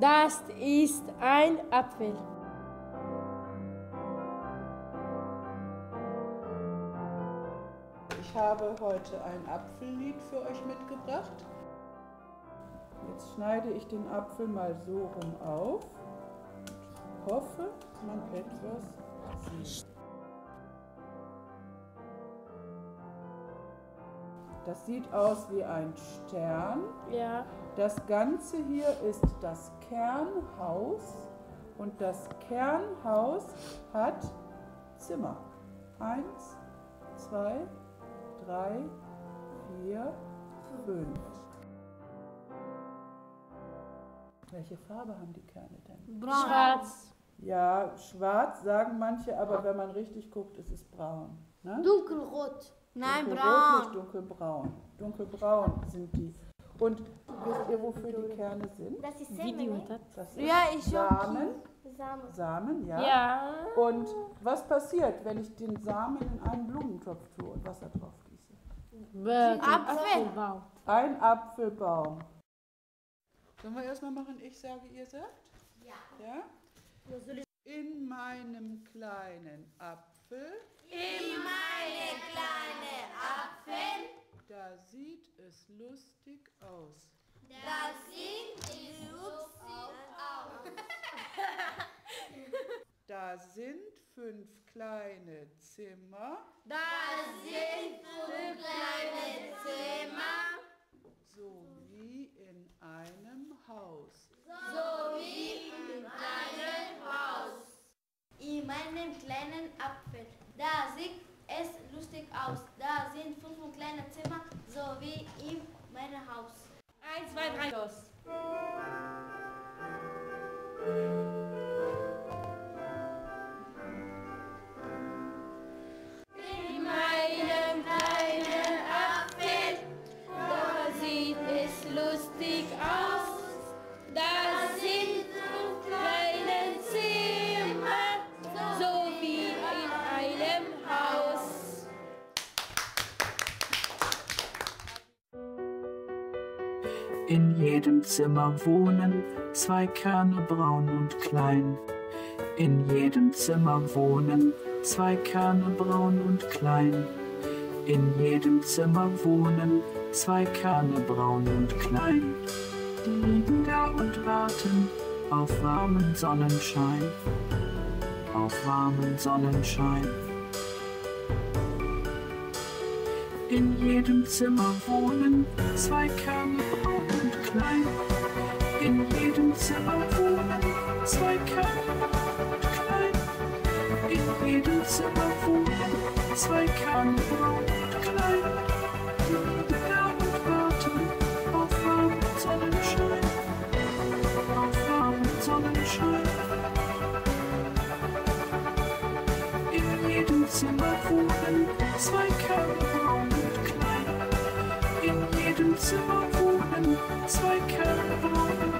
Das ist ein Apfel. Ich habe heute ein Apfellied für euch mitgebracht. Jetzt schneide ich den Apfel mal so rum auf und hoffe, man etwas sieht. Das sieht aus wie ein Stern. Ja. Das Ganze hier ist das Kernhaus und das Kernhaus hat Zimmer. Eins, zwei, drei, vier, fünf. Welche Farbe haben die Kerne denn? Schwarz. Ja, schwarz sagen manche, aber wenn man richtig guckt, ist es braun. Ne? Dunkelrot. Nein, Dunkelrot, braun. nicht dunkelbraun. Dunkelbraun sind die. Und wisst ihr, wofür die Kerne sind? Das ist Video Semmel, das. Ist Ja, ich Samen. ne? Samen. Samen, ja. Ja. Und was passiert, wenn ich den Samen in einen Blumentopf tue und Wasser drauf gieße? Apfel. Apfelbaum. Ein Apfelbaum. Sollen wir erstmal machen, ich sage, ihr sagt? Ja. ja? In meinem kleinen Apfel, In meine kleine Apfel, da sieht es lustig aus. da sieht es lustig aus. Da sind fünf kleine Zimmer, Da sind fünf kleine Zimmer, so wie in einem Haus. so wie in einem Haus. In meinem kleinen Apfel, da sieht es lustig aus. Da sind fünf kleine Zimmer, so wie in meinem Haus. Eins, zwei, drei, los. In jedem Zimmer wohnen zwei Kerne braun und klein. In jedem Zimmer wohnen zwei Kerne braun und klein. In jedem Zimmer wohnen zwei Kerne braun und klein. Die liegen da und warten auf warmen Sonnenschein. Auf warmen Sonnenschein. In jedem Zimmer wohnen zwei Kerne und klein. In jedem Zimmer wohnen zwei Kerne und klein. In jedem Zimmer wohnen zwei Kerne und klein. Die und warten auf warmen Sonnenschein. Auf warmen Sonnenschein. In jedem Zimmer wohnen zwei Kerne Simon Woman, zwei Körper.